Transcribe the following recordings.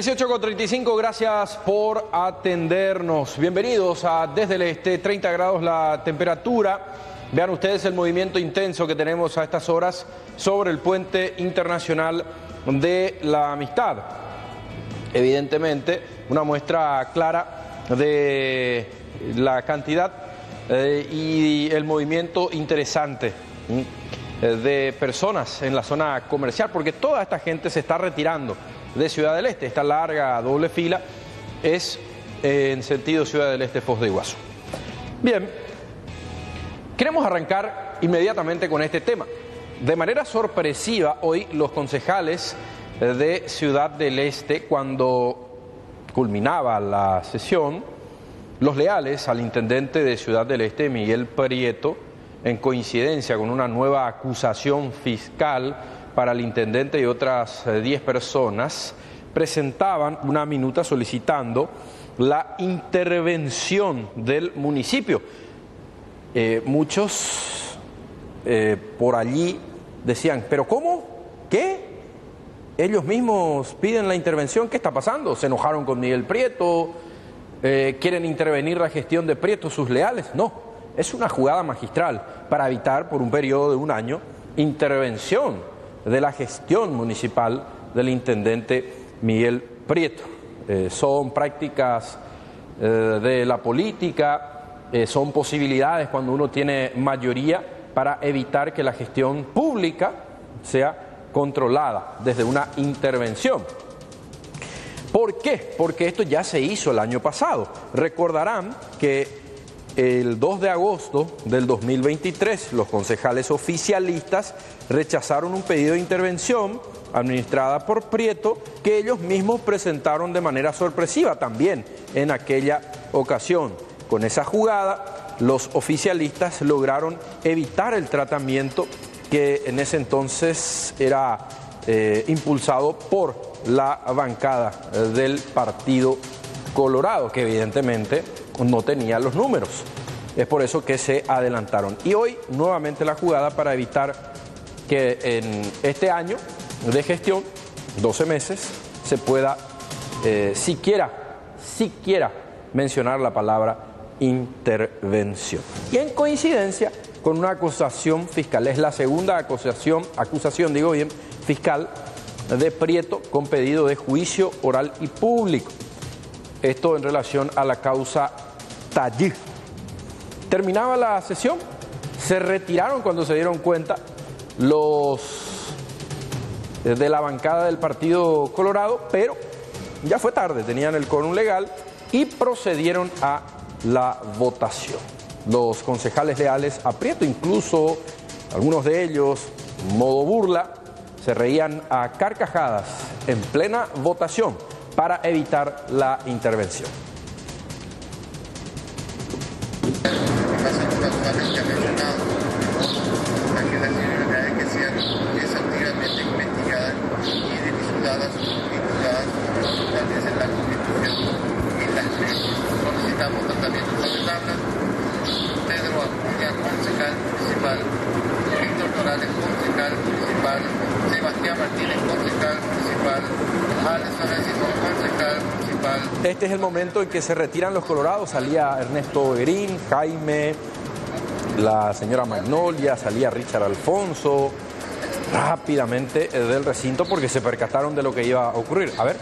18 con 35, gracias por atendernos. Bienvenidos a Desde el Este, 30 grados la temperatura. Vean ustedes el movimiento intenso que tenemos a estas horas sobre el puente internacional de la amistad. Evidentemente, una muestra clara de la cantidad eh, y el movimiento interesante eh, de personas en la zona comercial, porque toda esta gente se está retirando de Ciudad del Este. Esta larga doble fila es en sentido Ciudad del Este, Foz de Iguazú. Bien, queremos arrancar inmediatamente con este tema. De manera sorpresiva, hoy los concejales de Ciudad del Este, cuando culminaba la sesión, los leales al intendente de Ciudad del Este, Miguel Prieto, en coincidencia con una nueva acusación fiscal para el intendente y otras 10 eh, personas, presentaban una minuta solicitando la intervención del municipio. Eh, muchos eh, por allí decían, pero ¿cómo? ¿Qué? Ellos mismos piden la intervención, ¿qué está pasando? ¿Se enojaron con Miguel Prieto? ¿Quieren intervenir la gestión de Prieto, sus leales? No, es una jugada magistral para evitar por un periodo de un año intervención de la gestión municipal del intendente Miguel Prieto. Eh, son prácticas eh, de la política, eh, son posibilidades cuando uno tiene mayoría para evitar que la gestión pública sea controlada desde una intervención. ¿Por qué? Porque esto ya se hizo el año pasado. Recordarán que el 2 de agosto del 2023, los concejales oficialistas rechazaron un pedido de intervención administrada por Prieto que ellos mismos presentaron de manera sorpresiva también en aquella ocasión. Con esa jugada, los oficialistas lograron evitar el tratamiento que en ese entonces era eh, impulsado por la bancada del Partido Colorado, que evidentemente no tenía los números. Es por eso que se adelantaron. Y hoy nuevamente la jugada para evitar que en este año de gestión, 12 meses, se pueda eh, siquiera, siquiera mencionar la palabra intervención. Y en coincidencia con una acusación fiscal, es la segunda acusación, acusación digo bien, fiscal de Prieto con pedido de juicio oral y público. Esto en relación a la causa Tallí. Terminaba la sesión, se retiraron cuando se dieron cuenta los de la bancada del Partido Colorado, pero ya fue tarde, tenían el quórum legal y procedieron a la votación. Los concejales leales aprieto, incluso algunos de ellos, modo burla, se reían a carcajadas en plena votación para evitar la intervención. Este es el momento en que se retiran los colorados. Salía Ernesto Berín, Jaime, la señora Magnolia, salía Richard Alfonso rápidamente del recinto porque se percataron de lo que iba a ocurrir. A ver.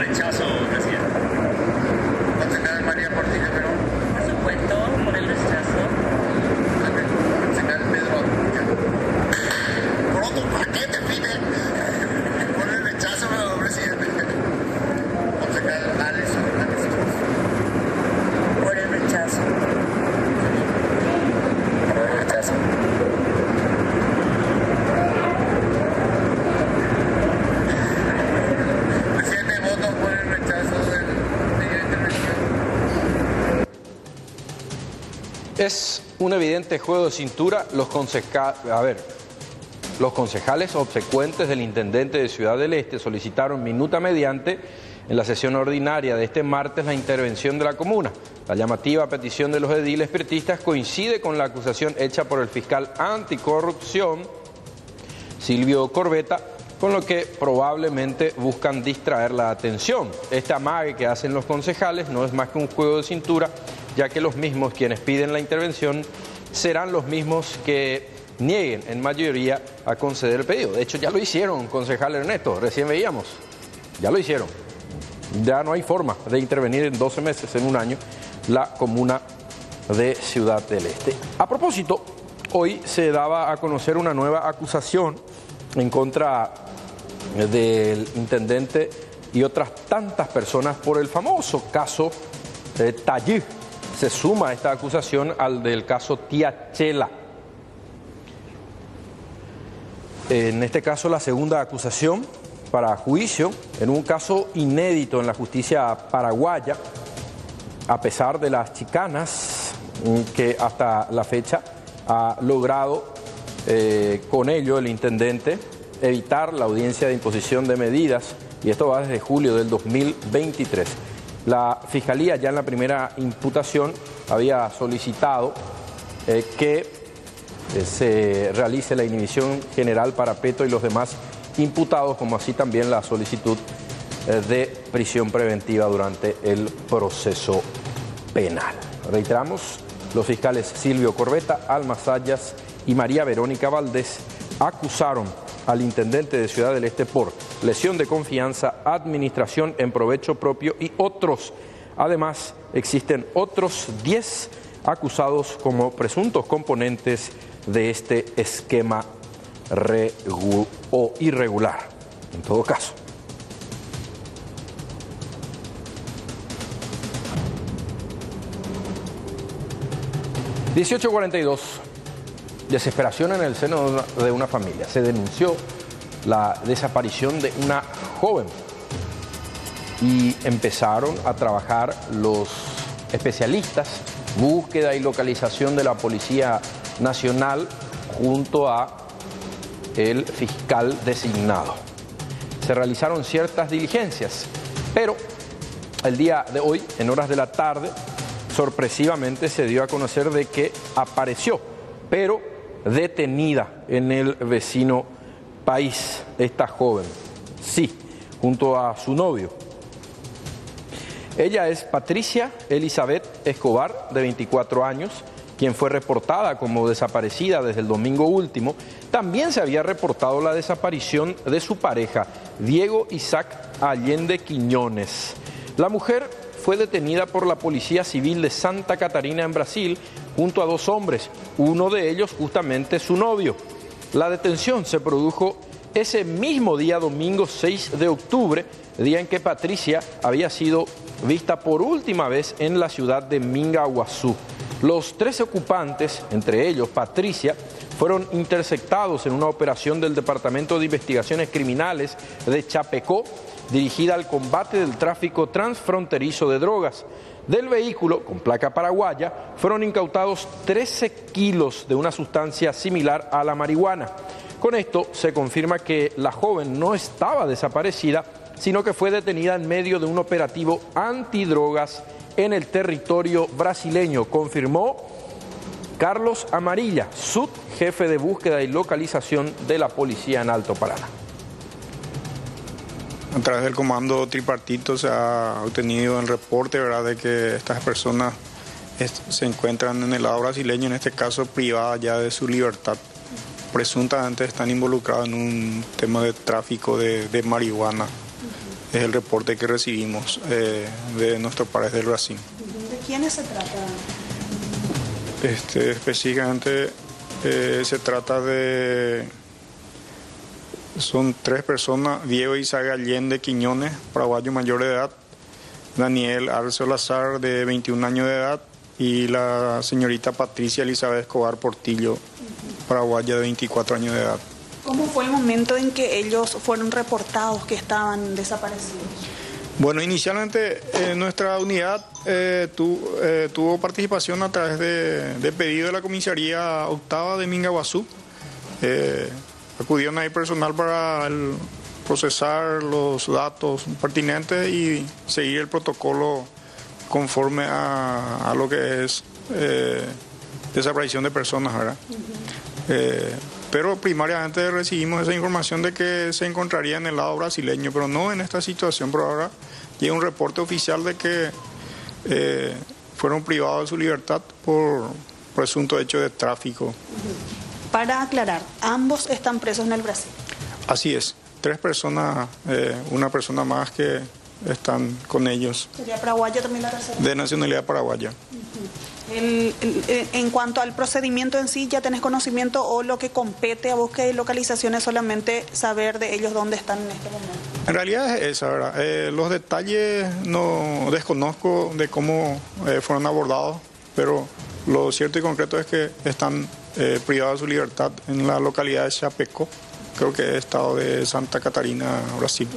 rechazo Es un evidente juego de cintura. Los concejales, a ver, los concejales obsecuentes del intendente de Ciudad del Este solicitaron minuta mediante en la sesión ordinaria de este martes la intervención de la comuna. La llamativa petición de los ediles pertistas coincide con la acusación hecha por el fiscal anticorrupción Silvio Corbeta, con lo que probablemente buscan distraer la atención. Este amague que hacen los concejales no es más que un juego de cintura, ya que los mismos quienes piden la intervención serán los mismos que nieguen en mayoría a conceder el pedido. De hecho, ya lo hicieron, concejal Ernesto, recién veíamos, ya lo hicieron. Ya no hay forma de intervenir en 12 meses, en un año, la comuna de Ciudad del Este. A propósito, hoy se daba a conocer una nueva acusación en contra del intendente y otras tantas personas por el famoso caso de Tallí. Se suma esta acusación al del caso Tiachela. En este caso, la segunda acusación para juicio en un caso inédito en la justicia paraguaya, a pesar de las chicanas que hasta la fecha ha logrado eh, con ello el intendente evitar la audiencia de imposición de medidas, y esto va desde julio del 2023. La Fiscalía ya en la primera imputación había solicitado eh, que eh, se realice la inhibición general para Peto y los demás imputados, como así también la solicitud eh, de prisión preventiva durante el proceso penal. Reiteramos, los fiscales Silvio Corbeta, Alma Sayas y María Verónica Valdés acusaron al intendente de Ciudad del Este por lesión de confianza, administración en provecho propio y otros. Además, existen otros 10 acusados como presuntos componentes de este esquema o irregular, en todo caso. ...1842... Desesperación en el seno de una familia. Se denunció la desaparición de una joven y empezaron a trabajar los especialistas, búsqueda y localización de la Policía Nacional junto a el fiscal designado. Se realizaron ciertas diligencias, pero el día de hoy, en horas de la tarde, sorpresivamente se dio a conocer de que apareció, pero detenida en el vecino país, esta joven. Sí, junto a su novio. Ella es Patricia Elizabeth Escobar, de 24 años, quien fue reportada como desaparecida desde el domingo último, también se había reportado la desaparición de su pareja, Diego Isaac Allende Quiñones. La mujer fue detenida por la Policía Civil de Santa Catarina en Brasil junto a dos hombres, uno de ellos justamente su novio. La detención se produjo ese mismo día, domingo 6 de octubre, día en que Patricia había sido vista por última vez en la ciudad de Mingaguazú. Los tres ocupantes, entre ellos Patricia, fueron interceptados en una operación del Departamento de Investigaciones Criminales de Chapecó dirigida al combate del tráfico transfronterizo de drogas. Del vehículo, con placa paraguaya, fueron incautados 13 kilos de una sustancia similar a la marihuana. Con esto se confirma que la joven no estaba desaparecida, sino que fue detenida en medio de un operativo antidrogas en el territorio brasileño, confirmó Carlos Amarilla, subjefe de búsqueda y localización de la policía en Alto Paraná. A través del comando tripartito se ha obtenido el reporte ¿verdad? de que estas personas se encuentran en el lado brasileño, en este caso privada ya de su libertad. Presuntamente están involucrados en un tema de tráfico de, de marihuana es el reporte que recibimos eh, de nuestro país del Brasil. ¿De quiénes se trata? Este, específicamente eh, se trata de... Son tres personas, Diego Isaac Allende Quiñones, paraguayo mayor de edad, Daniel Arce Lazar, de 21 años de edad, y la señorita Patricia Elizabeth Escobar Portillo, paraguaya de 24 años de edad. ¿Cómo fue el momento en que ellos fueron reportados que estaban desaparecidos? Bueno, inicialmente eh, nuestra unidad eh, eh, tuvo participación a través de, pedido de la comisaría octava de Mingaguazú. Acudieron ahí personal para procesar los datos pertinentes y seguir el protocolo conforme a, lo que es desaparición de personas, ¿verdad? pero primariamente recibimos esa información de que se encontraría en el lado brasileño, pero no en esta situación, pero ahora llega un reporte oficial de que eh, fueron privados de su libertad por presunto hecho de tráfico. Para aclarar, ambos están presos en el Brasil. Así es, tres personas, eh, una persona más que están con ellos. ¿Sería paraguaya también la tercera? De nacionalidad paraguaya. en cuanto al procedimiento en sí, ¿ya tenés conocimiento o lo que compete a búsqueda y localización es solamente saber de ellos dónde están en este momento? En realidad es esa, ¿verdad? Eh, los detalles no desconozco de cómo eh, fueron abordados, pero lo cierto y concreto es que están eh, privados de su libertad en la localidad de Chapeco, creo que es estado de Santa Catarina, Brasil.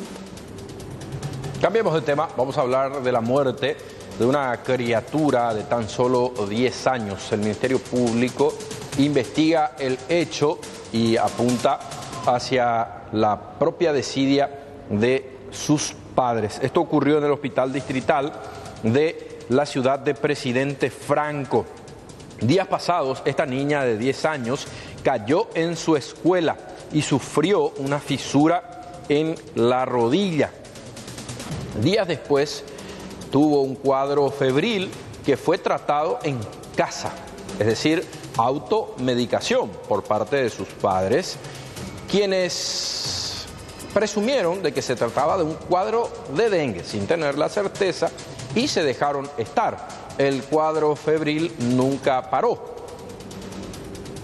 Cambiemos de tema, vamos a hablar de la muerte de una criatura de tan solo 10 años. El Ministerio Público investiga el hecho y apunta hacia la propia desidia de sus padres. Esto ocurrió en el hospital distrital de la ciudad de Presidente Franco. Días pasados, esta niña de 10 años cayó en su escuela y sufrió una fisura en la rodilla. Días después tuvo un cuadro febril que fue tratado en casa, es decir, automedicación por parte de sus padres, quienes presumieron de que se trataba de un cuadro de dengue sin tener la certeza y se dejaron estar. El cuadro febril nunca paró.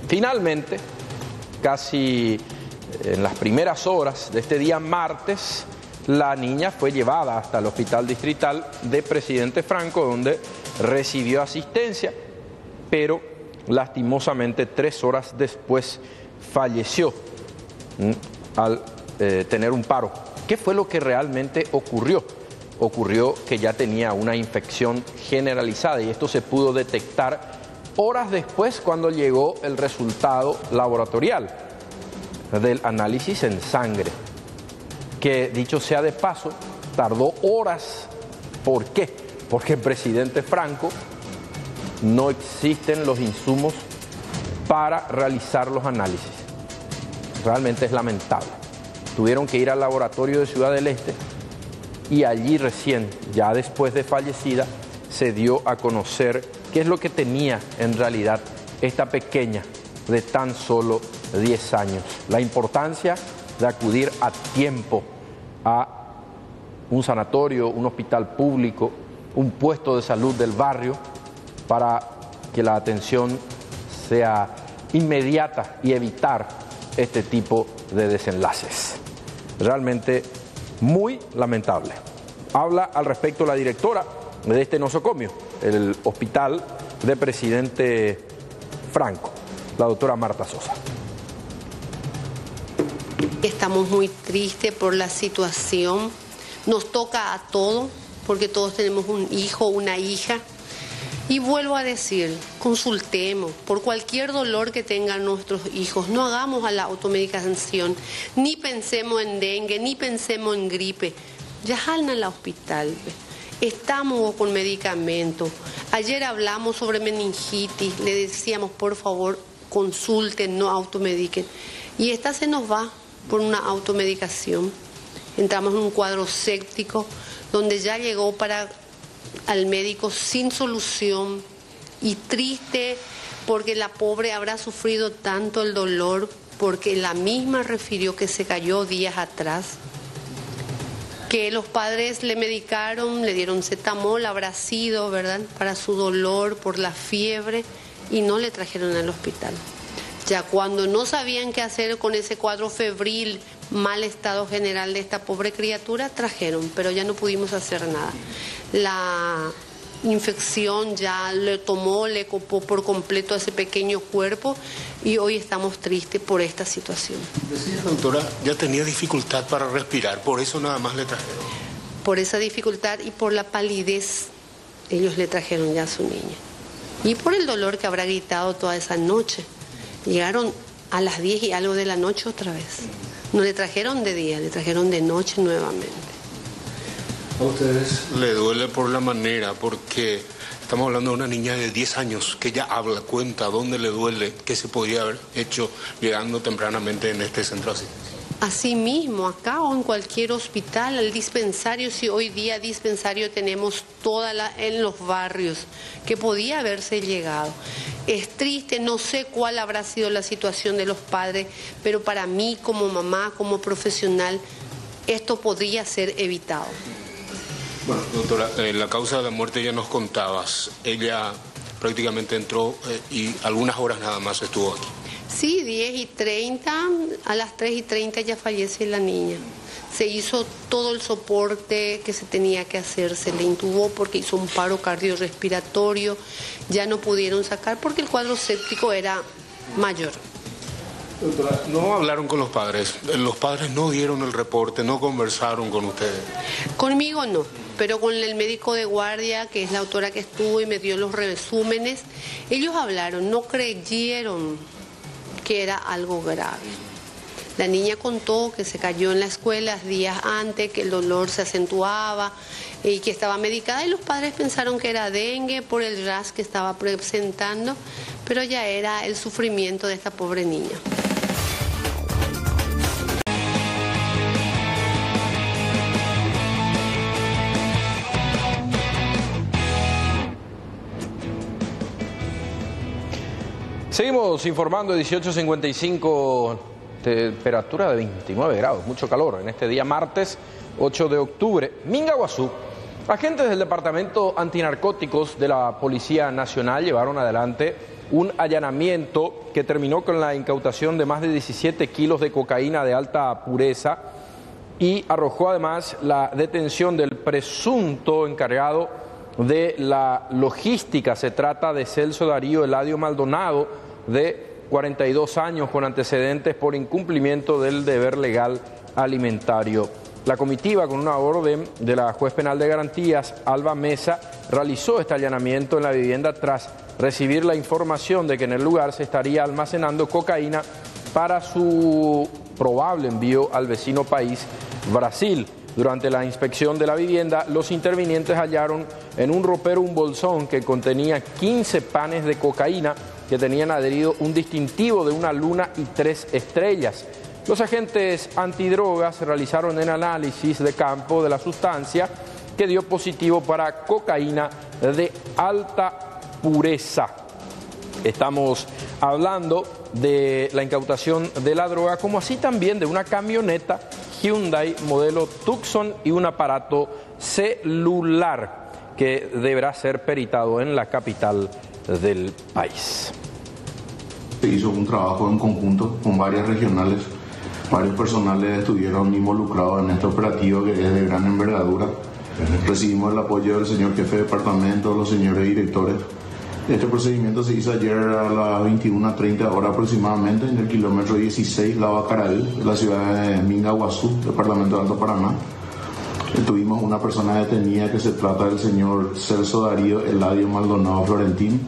Finalmente, casi en las primeras horas de este día martes, la niña fue llevada hasta el hospital distrital de Presidente Franco, donde recibió asistencia, pero lastimosamente tres horas después falleció al eh, tener un paro. ¿Qué fue lo que realmente ocurrió? Ocurrió que ya tenía una infección generalizada y esto se pudo detectar horas después cuando llegó el resultado laboratorial del análisis en sangre que dicho sea de paso, tardó horas. ¿Por qué? Porque el presidente Franco no existen los insumos para realizar los análisis. Realmente es lamentable. Tuvieron que ir al laboratorio de Ciudad del Este y allí recién, ya después de fallecida, se dio a conocer qué es lo que tenía en realidad esta pequeña de tan solo 10 años. La importancia de acudir a tiempo a un sanatorio, un hospital público, un puesto de salud del barrio para que la atención sea inmediata y evitar este tipo de desenlaces. Realmente muy lamentable. Habla al respecto la directora de este nosocomio, el hospital de presidente Franco, la doctora Marta Sosa. Estamos muy tristes por la situación. Nos toca a todos, porque todos tenemos un hijo, una hija. Y vuelvo a decir, consultemos por cualquier dolor que tengan nuestros hijos, no hagamos a la automedicación, ni pensemos en dengue, ni pensemos en gripe. Ya al hospital. Estamos con medicamentos. Ayer hablamos sobre meningitis, le decíamos por favor consulten, no automediquen. Y esta se nos va por una automedicación. Entramos en un cuadro séptico donde ya llegó para al médico sin solución y triste porque la pobre habrá sufrido tanto el dolor porque la misma refirió que se cayó días atrás, que los padres le medicaron, le dieron cetamol, habrá sido, ¿verdad?, para su dolor, por la fiebre, y no le trajeron al hospital. Ya cuando no sabían qué hacer con ese cuadro febril, mal estado general de esta pobre criatura, trajeron, pero ya no pudimos hacer nada. La infección ya le tomó, le copó por completo a ese pequeño cuerpo y hoy estamos tristes por esta situación. Decía doctora, ya tenía dificultad para respirar, por eso nada más le trajeron por esa dificultad y por la palidez, ellos le trajeron ya a su niña. Y por el dolor que habrá gritado toda esa noche. Llegaron a las 10 y algo de la noche otra vez. No le trajeron de día, le trajeron de noche nuevamente. ¿A ustedes le duele por la manera? Porque estamos hablando de una niña de 10 años que ya habla, cuenta dónde le duele, qué se podría haber hecho llegando tempranamente en este centro así. Asimismo, acá o en cualquier hospital, el dispensario, si hoy día dispensario tenemos toda la, en los barrios, que podía haberse llegado. Es triste, no sé cuál habrá sido la situación de los padres, pero para mí como mamá, como profesional, esto podría ser evitado. Bueno, doctora, eh, la causa de la muerte ya nos contabas. Ella prácticamente entró eh, y algunas horas nada más estuvo aquí. Sí, 10 y 30, a las 3 y 30 ya fallece la niña. Se hizo todo el soporte que se tenía que hacer, se le intubó porque hizo un paro cardiorrespiratorio, ya no pudieron sacar porque el cuadro séptico era mayor. No hablaron con los padres, los padres no dieron el reporte, no conversaron con ustedes. Conmigo no, pero con el médico de guardia, que es la autora que estuvo y me dio los resúmenes, ellos hablaron, no creyeron que era algo grave. La niña contó que se cayó en la escuela días antes, que el dolor se acentuaba y que estaba medicada y los padres pensaron que era dengue por el ras que estaba presentando, pero ya era el sufrimiento de esta pobre niña. Seguimos informando, 18.55, temperatura de 29 grados, mucho calor en este día martes 8 de octubre. Mingaguazú, agentes del Departamento Antinarcóticos de la Policía Nacional llevaron adelante un allanamiento que terminó con la incautación de más de 17 kilos de cocaína de alta pureza y arrojó además la detención del presunto encargado de la logística. Se trata de Celso Darío Eladio Maldonado, de 42 años con antecedentes por incumplimiento del deber legal alimentario. La comitiva, con una orden de la juez penal de garantías, Alba Mesa, realizó este allanamiento en la vivienda tras recibir la información de que en el lugar se estaría almacenando cocaína para su probable envío al vecino país, Brasil. Durante la inspección de la vivienda, los intervinientes hallaron en un ropero un bolsón que contenía 15 panes de cocaína que tenían adherido un distintivo de una luna y tres estrellas. Los agentes antidrogas realizaron un análisis de campo de la sustancia que dio positivo para cocaína de alta pureza. Estamos hablando de la incautación de la droga, como así también de una camioneta Hyundai modelo Tucson y un aparato celular que deberá ser peritado en la capital del país. Se hizo un trabajo en conjunto con varias regionales, varios personales estuvieron involucrados en este operativo que es de gran envergadura. Recibimos el apoyo del señor jefe de departamento, los señores directores. Este procedimiento se hizo ayer a las 21.30 horas aproximadamente en el kilómetro 16, la Bacaraí, la ciudad de Mingaguazú, departamento de Alto Paraná. Tuvimos una persona detenida que se trata del señor Celso Darío Eladio Maldonado Florentín,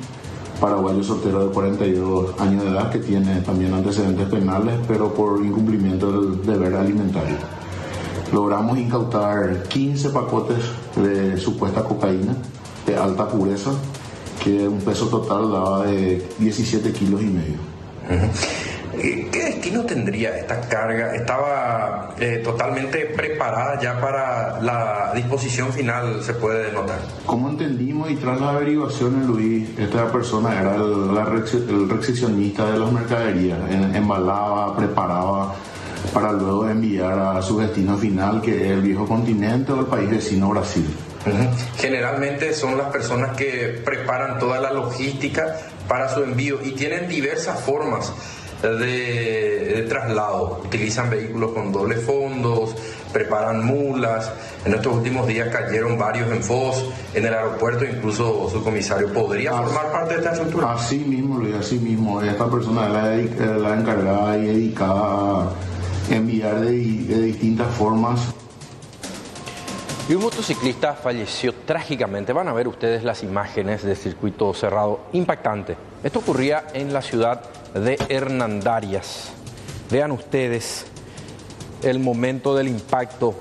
paraguayo soltero de 42 años de edad que tiene también antecedentes penales, pero por incumplimiento del deber alimentario. Logramos incautar 15 pacotes de supuesta cocaína de alta pureza, que un peso total daba de 17 kilos y medio. Eh, ¿Qué destino tendría esta carga? ¿Estaba eh, totalmente preparada ya para la disposición final, se puede notar? Como entendimos y tras las averiguaciones, Luis, esta persona era el, la, el recepcionista de las mercaderías, embalaba, preparaba para luego enviar a su destino final, que es el viejo continente o el país vecino Brasil. Generalmente son las personas que preparan toda la logística para su envío y tienen diversas formas de, traslado. Utilizan vehículos con doble fondos, preparan mulas. En estos últimos días cayeron varios en FOS en el aeropuerto, incluso su comisario podría formar parte de esta estructura. Así mismo, Luis, así mismo. Esta persona es la, encargada y dedicada a enviar de, distintas formas Y un motociclista falleció trágicamente. Van a ver ustedes las imágenes del circuito cerrado. Impactante. Esto ocurría en la ciudad de Hernandarias. Vean ustedes el momento del impacto.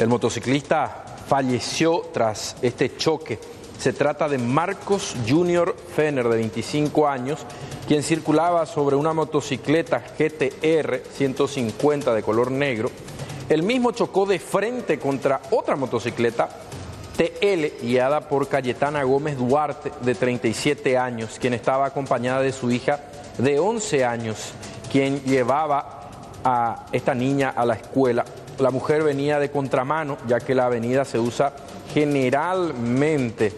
El motociclista falleció tras este choque. Se trata de Marcos Junior Fener, de 25 años, quien circulaba sobre una motocicleta GTR 150 de color negro el mismo chocó de frente contra otra motocicleta TL guiada por Cayetana Gómez Duarte, de 37 años, quien estaba acompañada de su hija de 11 años, quien llevaba a esta niña a la escuela. La mujer venía de contramano, ya que la avenida se usa generalmente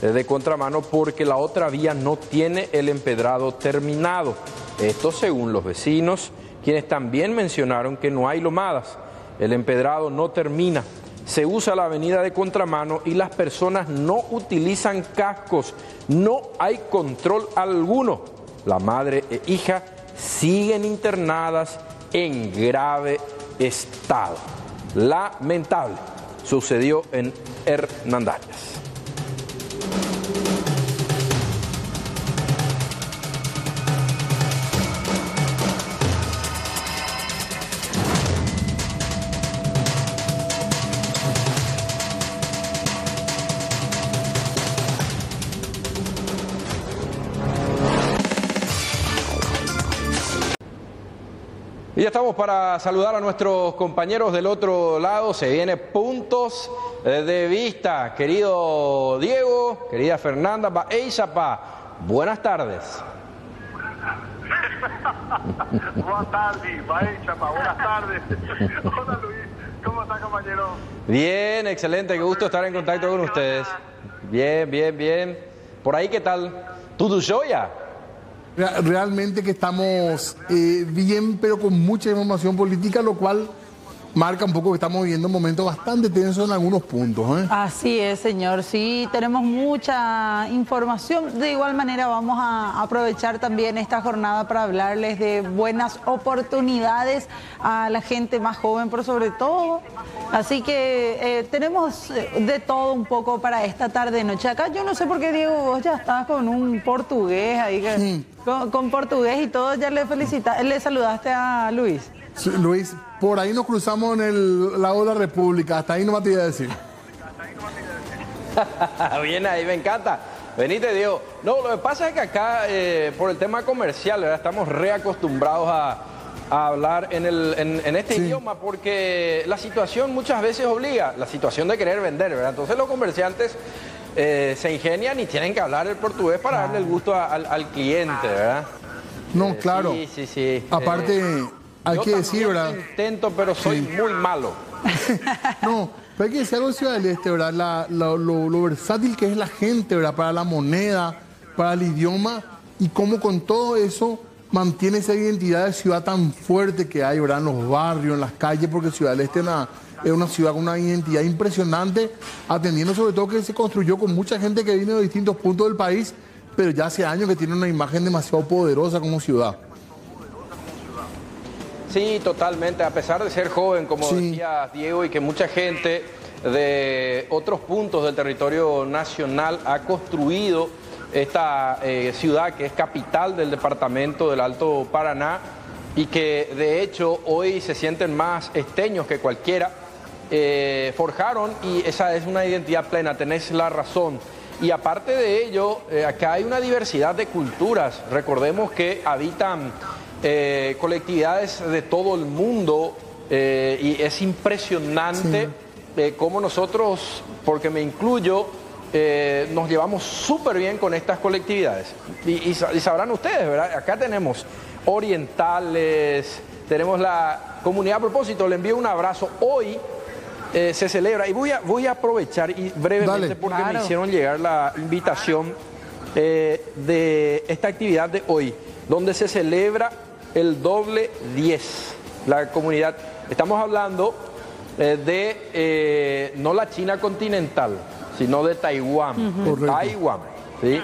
de contramano porque la otra vía no tiene el empedrado terminado. Esto según los vecinos, quienes también mencionaron que no hay lomadas el empedrado no termina, se usa la avenida de contramano y las personas no utilizan cascos, no hay control alguno. La madre e hija siguen internadas en grave estado. Lamentable, sucedió en Hernandarias. Ya estamos para saludar a nuestros compañeros del otro lado. Se viene puntos de vista. Querido Diego, querida Fernanda, Baeizapa, buenas tardes. buenas tardes, Baeizapa, buenas tardes. Hola Luis, ¿cómo está compañero? Bien, excelente, qué gusto estar en contacto con ustedes. Bien, bien, bien. Por ahí, ¿qué tal? ¿Tudo ya? Realmente que estamos eh, bien, pero con mucha información política, lo cual marca un poco que estamos viviendo un momento bastante tenso en algunos puntos. ¿eh? Así es, señor. Sí, tenemos mucha información. De igual manera vamos a aprovechar también esta jornada para hablarles de buenas oportunidades a la gente más joven, por sobre todo. Así que eh, tenemos de todo un poco para esta tarde noche. Acá yo no sé por qué Diego vos ya estás con un portugués ahí con, portugués y todo ya le felicita, le saludaste a Luis. Luis, por ahí nos cruzamos en el lago de la República, hasta ahí no me te iba a decir. Bien ahí, me encanta. Venite, Diego. No, lo que pasa es que acá, eh, por el tema comercial, estamos reacostumbrados a, hablar en, el, en, este idioma porque la situación muchas veces obliga, la situación de querer vender, ¿verdad? Entonces los comerciantes eh, se ingenian y tienen que hablar el portugués para darle el gusto al, cliente, ¿verdad? No, eh, claro. Sí, sí, sí. Aparte... Hay que decir, ¿verdad? Intento, pero soy muy malo. no, pero hay que decir algo de Ciudad del Este, ¿verdad? lo, versátil que es la gente, ¿verdad? Para la moneda, para el idioma y cómo con todo eso mantiene esa identidad de ciudad tan fuerte que hay, ¿verdad? En los barrios, en las calles, porque Ciudad del Este es una, ciudad con una identidad impresionante, atendiendo sobre todo que se construyó con mucha gente que viene de distintos puntos del país, pero ya hace años que tiene una imagen demasiado poderosa como ciudad. Sí, totalmente. A pesar de ser joven, como decía Diego, y que mucha gente de otros puntos del territorio nacional ha construido esta eh, ciudad que es capital del departamento del Alto Paraná y que de hecho hoy se sienten más esteños que cualquiera, eh, forjaron y esa es una identidad plena, tenés la razón. Y aparte de ello, eh, acá hay una diversidad de culturas. Recordemos que habitan eh, colectividades de todo el mundo eh, y es impresionante eh, cómo nosotros, porque me incluyo, nos llevamos súper bien con estas colectividades. Y, sabrán ustedes, ¿verdad? Acá tenemos orientales, tenemos la comunidad a propósito, le envío un abrazo. Hoy se celebra, y voy a, voy a aprovechar y brevemente porque me hicieron llegar la invitación de esta actividad de hoy, donde se celebra el doble 10. La comunidad, estamos hablando eh, de eh, no la China continental, sino de Taiwán. Taiwán, ¿sí?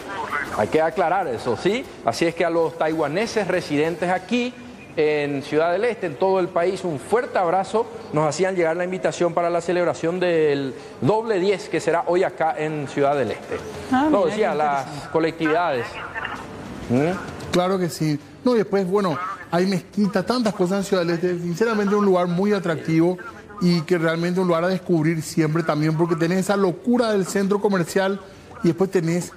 Hay que aclarar eso, ¿sí? Así es que a los taiwaneses residentes aquí, en Ciudad del Este, en todo el país. Un fuerte abrazo. Nos hacían llegar la invitación para la celebración del doble 10 que será hoy acá en Ciudad del Este. Ah, no, decía, las colectividades. ¿Mm? Claro que sí. No, y después, bueno, hay mezquita, tantas cosas en Ciudad del Este. Sinceramente, un lugar muy atractivo y que realmente un lugar a descubrir siempre también, porque tenés esa locura del centro comercial y después tenés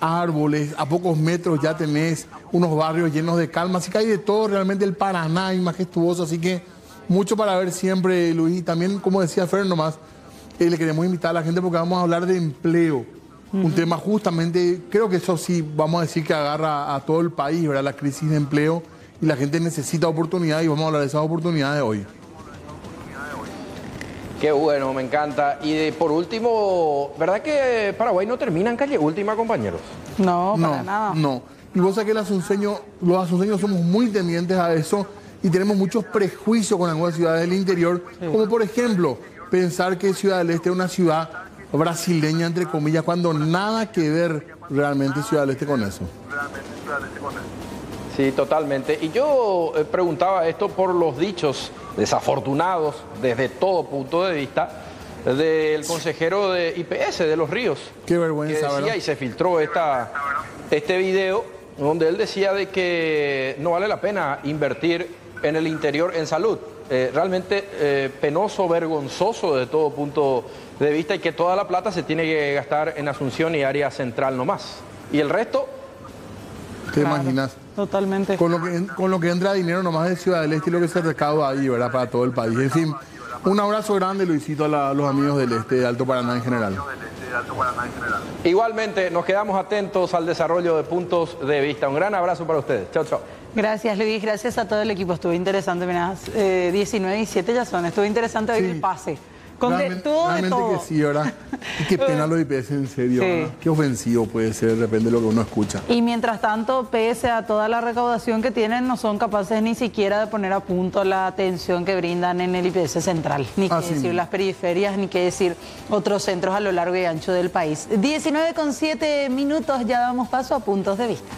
árboles, a pocos metros ya tenés unos barrios llenos de calma, así que hay de todo, realmente el Paraná y majestuoso, así que mucho para ver siempre, Luis, y también, como decía Fer nomás, eh, le queremos invitar a la gente porque vamos a hablar de empleo, un tema justamente, creo que eso sí, vamos a decir que agarra a todo el país, ¿verdad? La crisis de empleo y la gente necesita oportunidades y vamos a hablar de esas oportunidades hoy. Qué bueno, me encanta. Y de- por último, ¿verdad que Paraguay no termina en calle última, compañeros? No, para no, nada. No. Y vos sabés que el asunceño, los asunceños somos muy tendientes a eso y tenemos muchos prejuicios con algunas ciudades del interior, como por ejemplo pensar que Ciudad del Este es una ciudad brasileña, entre comillas, cuando nada que ver realmente Ciudad del Este con eso. Sí, totalmente. Y yo eh, preguntaba esto por los dichos desafortunados desde todo punto de vista del consejero de IPS de Los Ríos. Qué que vergüenza, decía ¿verdad? y se filtró esta, este video donde él decía de que no vale la pena invertir en el interior en salud. Eh, realmente eh, penoso, vergonzoso de todo punto de vista y que toda la plata se tiene que gastar en Asunción y área central nomás. Y el resto, ¿Te imaginas? Totalmente. Con lo, que, con lo que entra dinero nomás de Ciudad del Este y lo que se recauda ahí, ¿verdad? Para todo el país. En fin, un abrazo grande, Luisito, a la- los amigos del Este, de Alto Paraná en general. igualmente nos quedamos atentos al desarrollo de puntos de vista. Un gran abrazo para ustedes. Chao, chao. Gracias Luis, gracias a todo el equipo. Estuvo interesante, mirá, eh, 19 y 7 ya son. Estuvo interesante oír Sí. el pase. Con de Realmente, todo, de realmente todo. que sí, ¿verdad? Y qué pena lo de IPS, en serio. Sí. Qué ofensivo puede ser de repente lo que uno escucha. Y mientras tanto, pese a toda la recaudación que tienen, no son capaces ni siquiera de poner a punto la atención que brindan en el IPS central. Ni qué Así decir las periferias, ni qué decir otros centros a lo largo y ancho del país. 19 con 7 minutos, ya damos paso a puntos de vista.